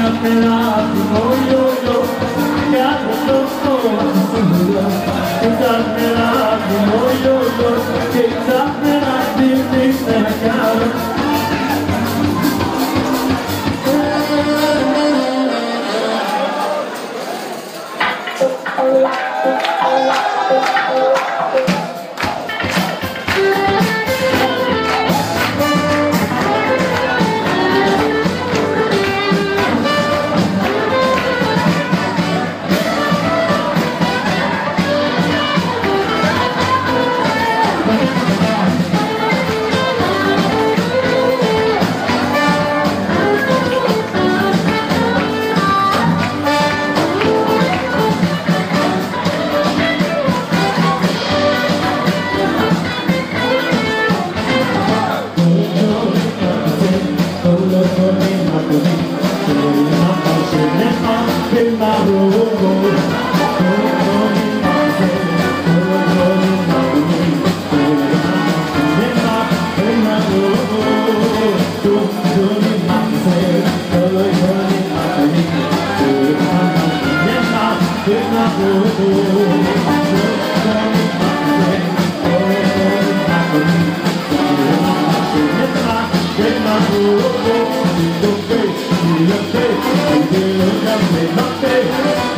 Oh, notte, di notte, notte, notte, notte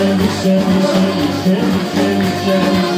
düşe düşe düşe düşe düşe düşe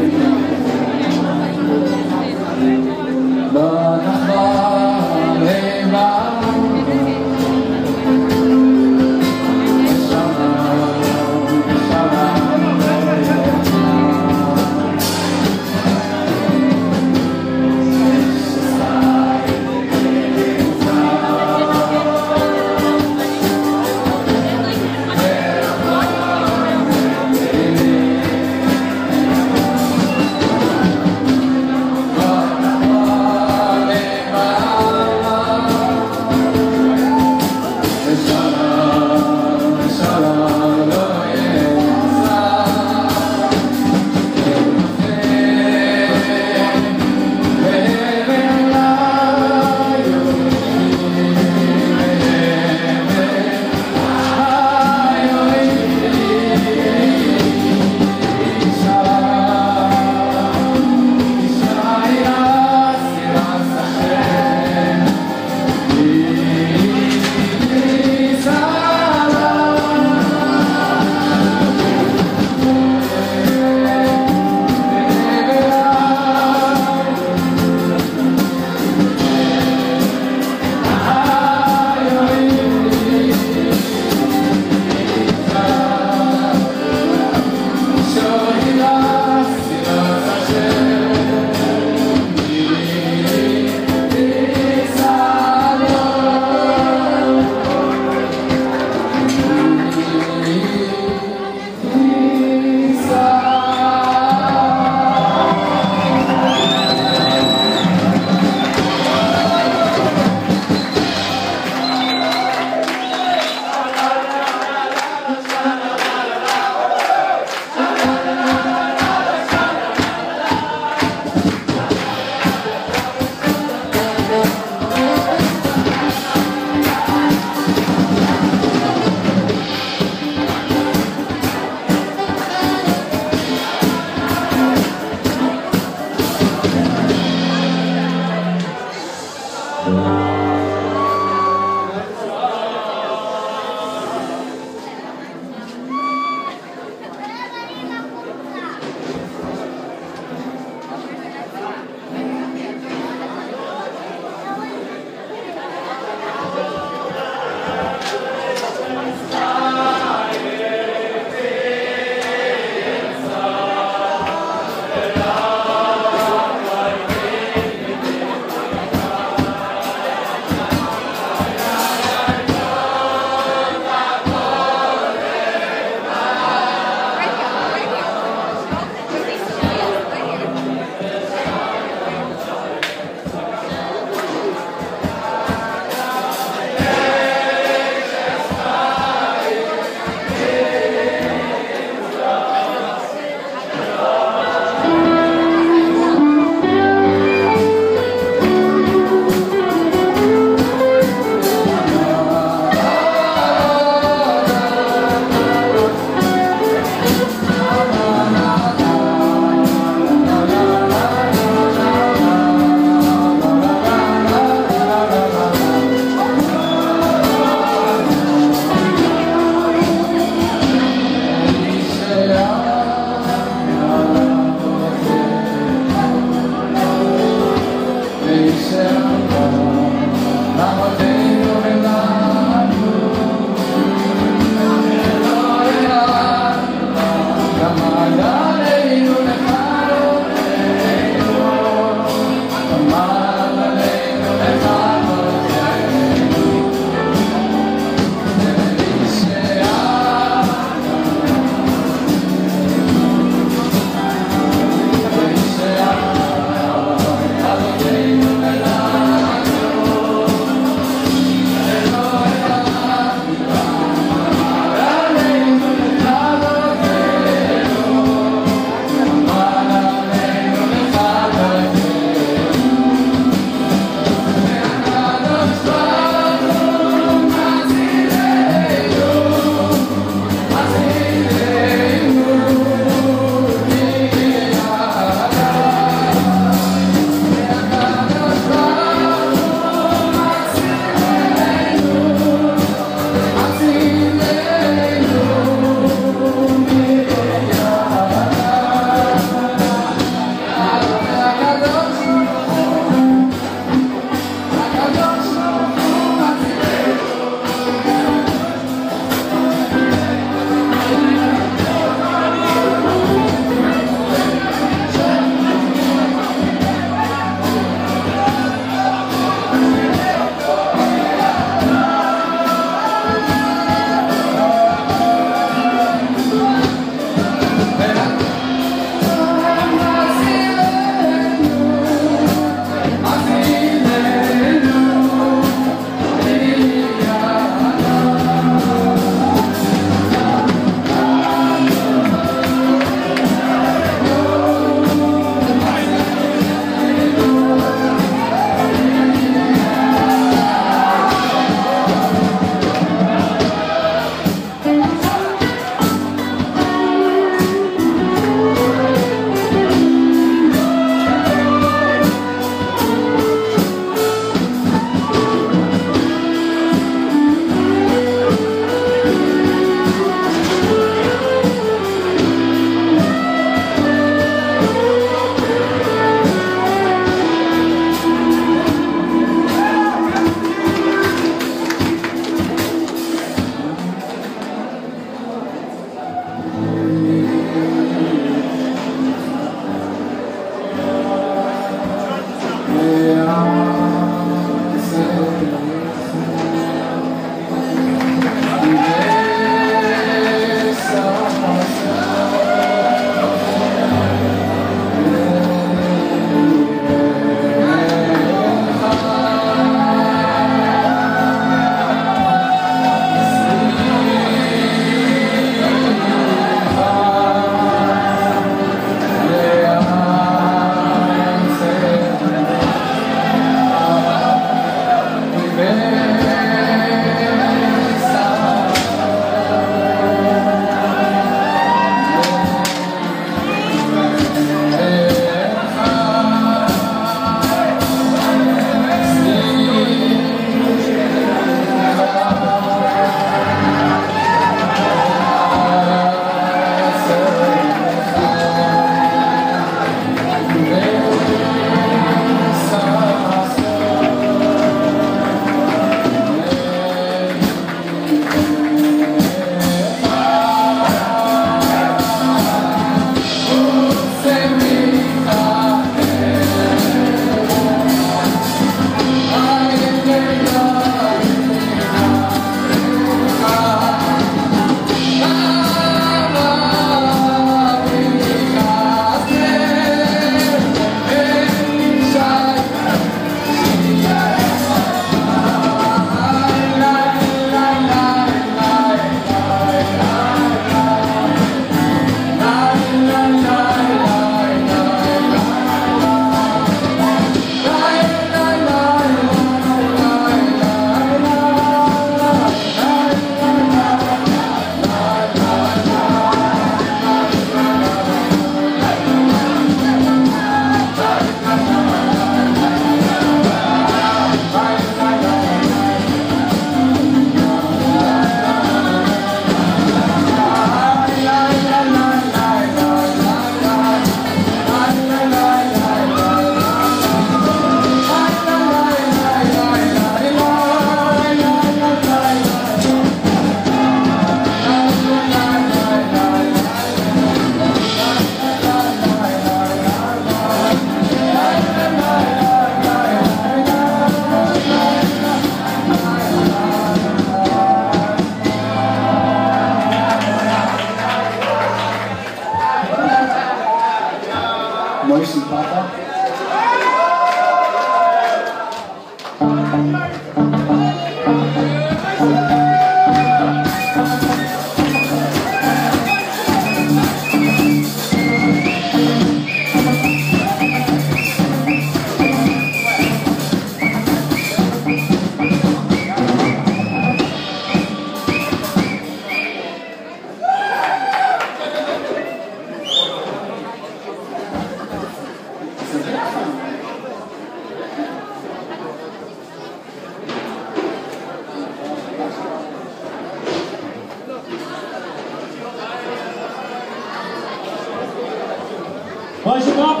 王新刚。